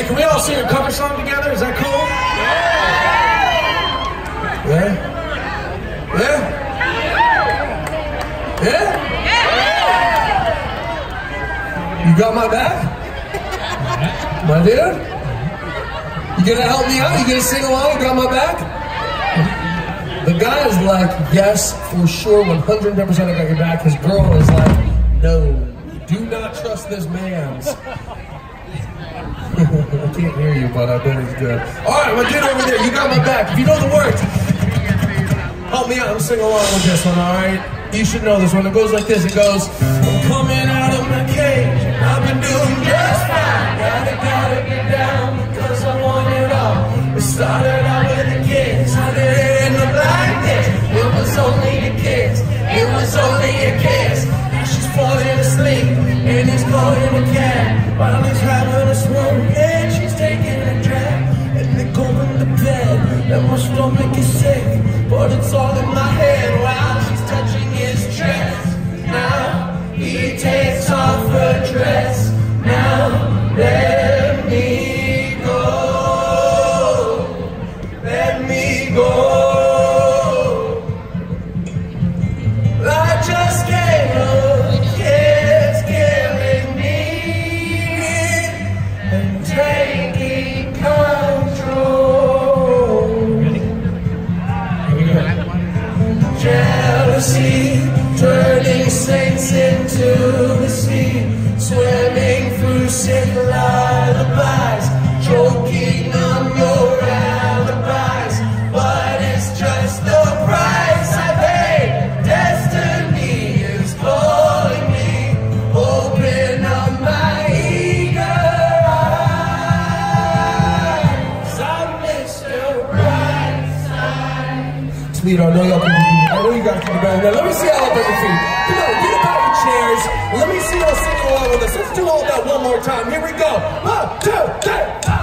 Hey, can we all sing a cover song together? Is that cool? Yeah? Yeah? Yeah? You got my back? My dude? You gonna help me out? You gonna sing along? You got my back? The guy is like, yes, for sure, 100% I got your back. His girl is like, no, do not trust this man's I can't hear you, but I bet it's good. All right, my dude over there, you got my back. If you know the words, help me out. I'm sing along with this one, all right? You should know this one. It goes like this. It goes, I'm coming out of my cage. I've been doing just Stomach is sick. But it's all Jealousy turning saints into the sea, swimming through sick lullabies, choking on your alibis. But it's just the price I pay. Destiny is calling me. Open up my eager eyes. I'm Mr. Brightside. Sweetheart, know y'all can you guys do better than that. Let me see y'all up on your feet. Come on, get up out of your chairs. Let me see y'all sing along with us. Let's do all that one more time. Here we go. One, two, three.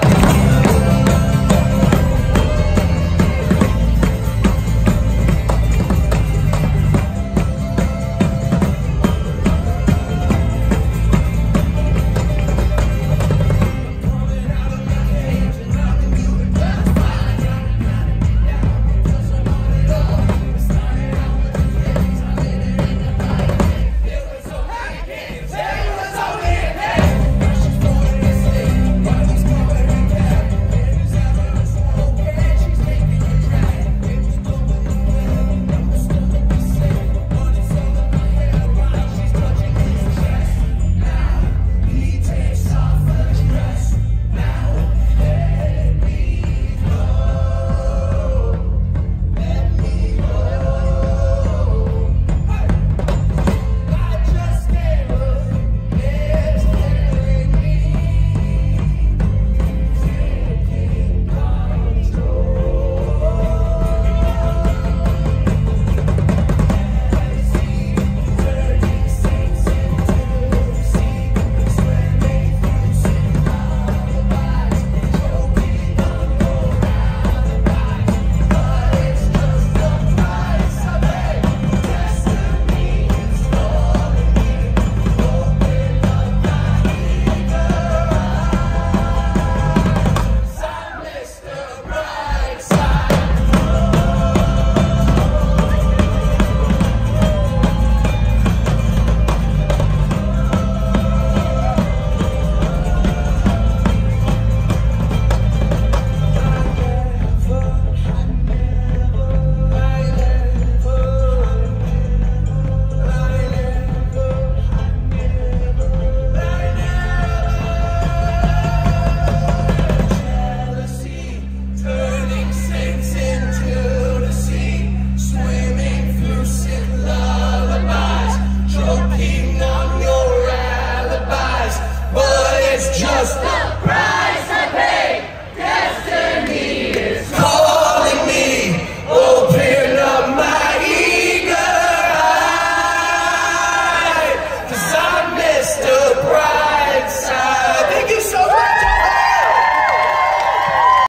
It's just the price.